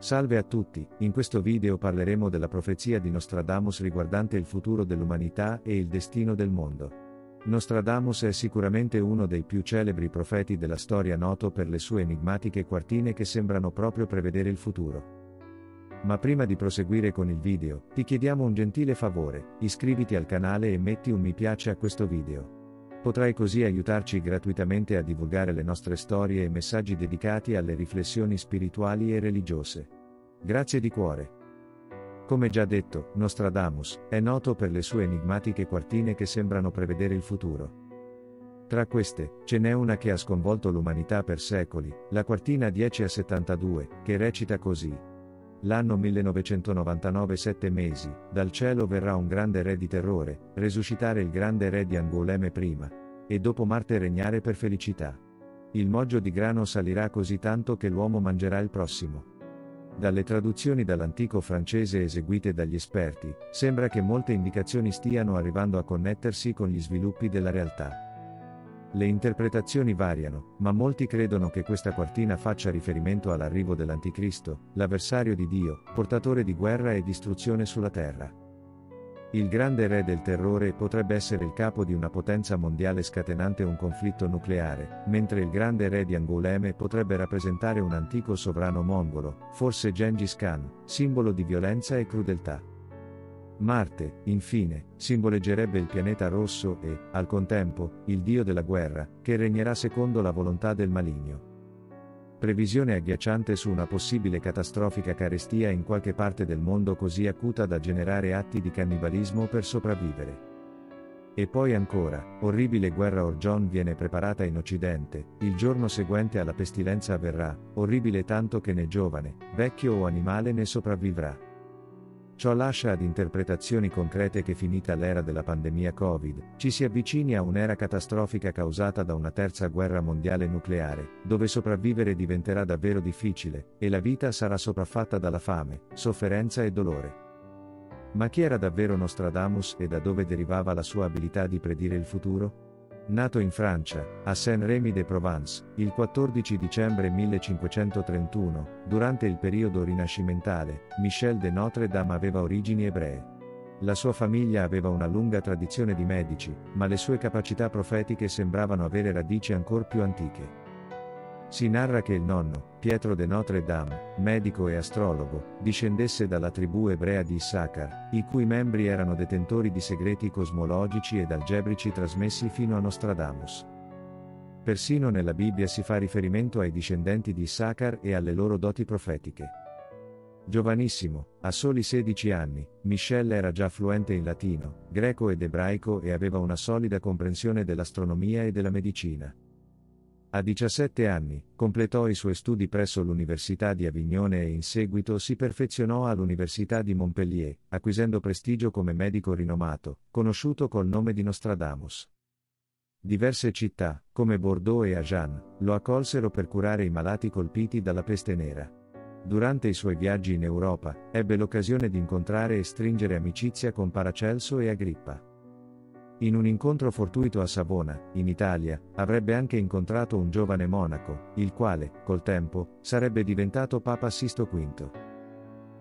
Salve a tutti, in questo video parleremo della profezia di Nostradamus riguardante il futuro dell'umanità e il destino del mondo. Nostradamus è sicuramente uno dei più celebri profeti della storia noto per le sue enigmatiche quartine che sembrano proprio prevedere il futuro. Ma prima di proseguire con il video, ti chiediamo un gentile favore, iscriviti al canale e metti un mi piace a questo video. Potrai così aiutarci gratuitamente a divulgare le nostre storie e messaggi dedicati alle riflessioni spirituali e religiose. Grazie di cuore. Come già detto, Nostradamus è noto per le sue enigmatiche quartine che sembrano prevedere il futuro. Tra queste, ce n'è una che ha sconvolto l'umanità per secoli, la quartina 10 a 72, che recita così. L'anno 1999 sette mesi, dal cielo verrà un grande re di terrore, resuscitare il grande re di Angoleme prima. E dopo Marte regnare per felicità. Il moggio di grano salirà così tanto che l'uomo mangerà il prossimo. Dalle traduzioni dall'antico francese eseguite dagli esperti, sembra che molte indicazioni stiano arrivando a connettersi con gli sviluppi della realtà. Le interpretazioni variano, ma molti credono che questa quartina faccia riferimento all'arrivo dell'Anticristo, l'avversario di Dio, portatore di guerra e distruzione sulla terra. Il grande re del terrore potrebbe essere il capo di una potenza mondiale scatenante un conflitto nucleare, mentre il grande re di Anguleme potrebbe rappresentare un antico sovrano mongolo, forse Gengis Khan, simbolo di violenza e crudeltà. Marte, infine, simboleggerebbe il pianeta rosso e, al contempo, il dio della guerra, che regnerà secondo la volontà del maligno. Previsione agghiacciante su una possibile catastrofica carestia in qualche parte del mondo così acuta da generare atti di cannibalismo per sopravvivere. E poi ancora, orribile guerra Orgion viene preparata in Occidente, il giorno seguente alla pestilenza avverrà, orribile tanto che né giovane, vecchio o animale ne sopravvivrà. Ciò lascia ad interpretazioni concrete che finita l'era della pandemia Covid, ci si avvicini a un'era catastrofica causata da una terza guerra mondiale nucleare, dove sopravvivere diventerà davvero difficile, e la vita sarà sopraffatta dalla fame, sofferenza e dolore. Ma chi era davvero Nostradamus e da dove derivava la sua abilità di predire il futuro? Nato in Francia, a Saint-Rémy-de-Provence, il 14 dicembre 1531, durante il periodo rinascimentale, Michel de Notre-Dame aveva origini ebree. La sua famiglia aveva una lunga tradizione di medici, ma le sue capacità profetiche sembravano avere radici ancora più antiche. Si narra che il nonno, Pietro de Notre Dame, medico e astrologo, discendesse dalla tribù ebrea di Issachar, i cui membri erano detentori di segreti cosmologici ed algebrici trasmessi fino a Nostradamus. Persino nella Bibbia si fa riferimento ai discendenti di Issachar e alle loro doti profetiche. Giovanissimo, a soli 16 anni, Michel era già fluente in latino, greco ed ebraico e aveva una solida comprensione dell'astronomia e della medicina. A 17 anni, completò i suoi studi presso l'Università di Avignone e in seguito si perfezionò all'Università di Montpellier, acquisendo prestigio come medico rinomato, conosciuto col nome di Nostradamus. Diverse città, come Bordeaux e Agen, lo accolsero per curare i malati colpiti dalla peste nera. Durante i suoi viaggi in Europa, ebbe l'occasione di incontrare e stringere amicizia con Paracelso e Agrippa. In un incontro fortuito a Savona, in Italia, avrebbe anche incontrato un giovane monaco, il quale, col tempo, sarebbe diventato Papa Sisto V.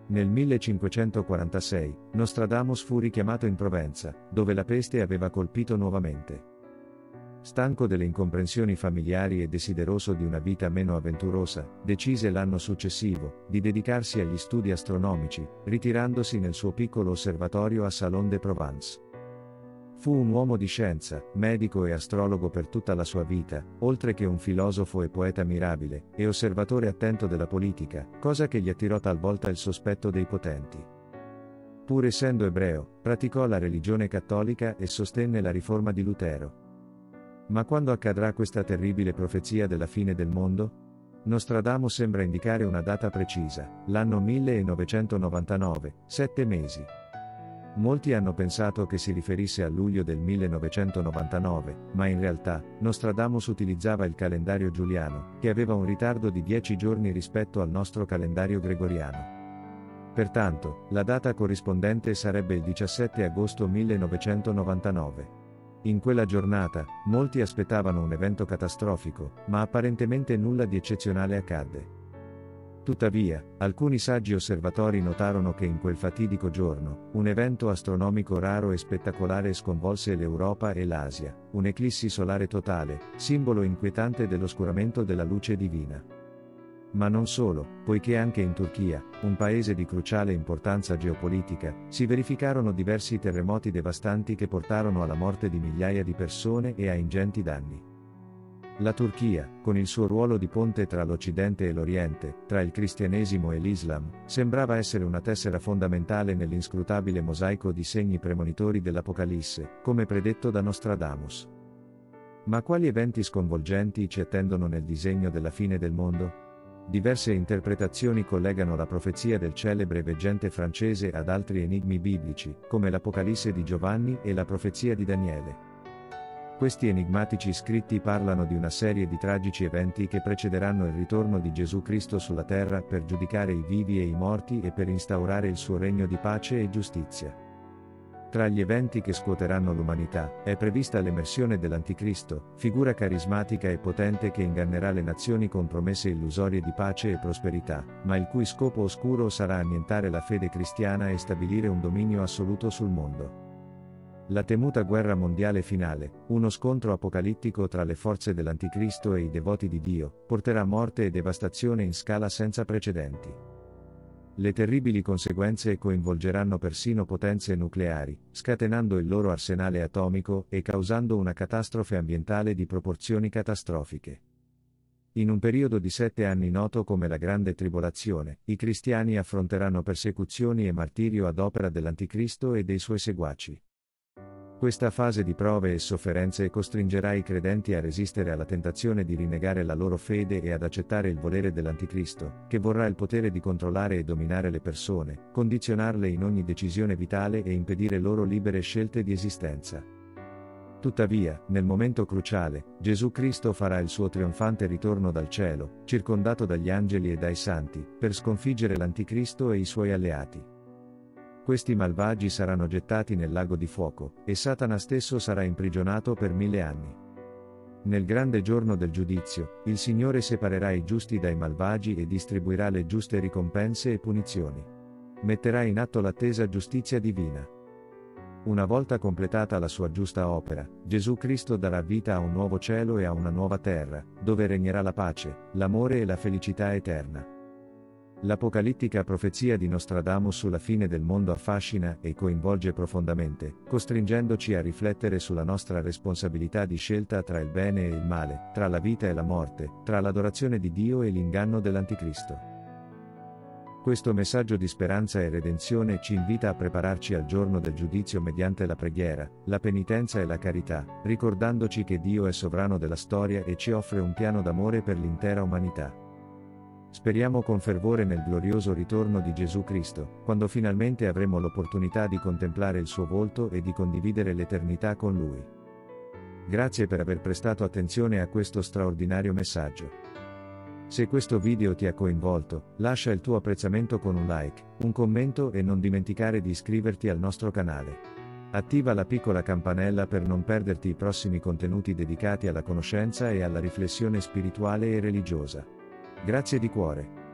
Nel 1546, Nostradamus fu richiamato in Provenza, dove la peste aveva colpito nuovamente. Stanco delle incomprensioni familiari e desideroso di una vita meno avventurosa, decise l'anno successivo di dedicarsi agli studi astronomici, ritirandosi nel suo piccolo osservatorio a Salon de Provence. Fu un uomo di scienza, medico e astrologo per tutta la sua vita, oltre che un filosofo e poeta mirabile, e osservatore attento della politica, cosa che gli attirò talvolta il sospetto dei potenti. Pur essendo ebreo, praticò la religione cattolica e sostenne la riforma di Lutero. Ma quando accadrà questa terribile profezia della fine del mondo? Nostradamus sembra indicare una data precisa, l'anno 1999, sette mesi. Molti hanno pensato che si riferisse a luglio del 1999, ma in realtà, Nostradamus utilizzava il calendario giuliano, che aveva un ritardo di 10 giorni rispetto al nostro calendario gregoriano. Pertanto, la data corrispondente sarebbe il 17 agosto 1999. In quella giornata, molti aspettavano un evento catastrofico, ma apparentemente nulla di eccezionale accadde. Tuttavia, alcuni saggi osservatori notarono che in quel fatidico giorno, un evento astronomico raro e spettacolare sconvolse l'Europa e l'Asia, un'eclissi solare totale, simbolo inquietante dell'oscuramento della luce divina. Ma non solo, poiché anche in Turchia, un paese di cruciale importanza geopolitica, si verificarono diversi terremoti devastanti che portarono alla morte di migliaia di persone e a ingenti danni. La Turchia, con il suo ruolo di ponte tra l'Occidente e l'Oriente, tra il cristianesimo e l'Islam, sembrava essere una tessera fondamentale nell'inscrutabile mosaico di segni premonitori dell'Apocalisse, come predetto da Nostradamus. Ma quali eventi sconvolgenti ci attendono nel disegno della fine del mondo? Diverse interpretazioni collegano la profezia del celebre veggente francese ad altri enigmi biblici, come l'Apocalisse di Giovanni e la profezia di Daniele. Questi enigmatici scritti parlano di una serie di tragici eventi che precederanno il ritorno di Gesù Cristo sulla terra per giudicare i vivi e i morti e per instaurare il suo regno di pace e giustizia. Tra gli eventi che scuoteranno l'umanità, è prevista l'emersione dell'Anticristo, figura carismatica e potente che ingannerà le nazioni con promesse illusorie di pace e prosperità, ma il cui scopo oscuro sarà annientare la fede cristiana e stabilire un dominio assoluto sul mondo. La temuta guerra mondiale finale, uno scontro apocalittico tra le forze dell'Anticristo e i devoti di Dio, porterà morte e devastazione in scala senza precedenti. Le terribili conseguenze coinvolgeranno persino potenze nucleari, scatenando il loro arsenale atomico e causando una catastrofe ambientale di proporzioni catastrofiche. In un periodo di sette anni noto come la Grande Tribolazione, i cristiani affronteranno persecuzioni e martirio ad opera dell'Anticristo e dei suoi seguaci. Questa fase di prove e sofferenze costringerà i credenti a resistere alla tentazione di rinnegare la loro fede e ad accettare il volere dell'Anticristo, che vorrà il potere di controllare e dominare le persone, condizionarle in ogni decisione vitale e impedire loro libere scelte di esistenza. Tuttavia, nel momento cruciale, Gesù Cristo farà il suo trionfante ritorno dal cielo, circondato dagli angeli e dai santi, per sconfiggere l'Anticristo e i suoi alleati. Questi malvagi saranno gettati nel lago di fuoco, e Satana stesso sarà imprigionato per mille anni. Nel grande giorno del giudizio, il Signore separerà i giusti dai malvagi e distribuirà le giuste ricompense e punizioni. Metterà in atto l'attesa giustizia divina. Una volta completata la sua giusta opera, Gesù Cristo darà vita a un nuovo cielo e a una nuova terra, dove regnerà la pace, l'amore e la felicità eterna. L'apocalittica profezia di Nostradamus sulla fine del mondo affascina e coinvolge profondamente, costringendoci a riflettere sulla nostra responsabilità di scelta tra il bene e il male, tra la vita e la morte, tra l'adorazione di Dio e l'inganno dell'Anticristo. Questo messaggio di speranza e redenzione ci invita a prepararci al giorno del giudizio mediante la preghiera, la penitenza e la carità, ricordandoci che Dio è sovrano della storia e ci offre un piano d'amore per l'intera umanità. Speriamo con fervore nel glorioso ritorno di Gesù Cristo, quando finalmente avremo l'opportunità di contemplare il suo volto e di condividere l'eternità con Lui. Grazie per aver prestato attenzione a questo straordinario messaggio. Se questo video ti ha coinvolto, lascia il tuo apprezzamento con un like, un commento e non dimenticare di iscriverti al nostro canale. Attiva la piccola campanella per non perderti i prossimi contenuti dedicati alla conoscenza e alla riflessione spirituale e religiosa. Grazie di cuore.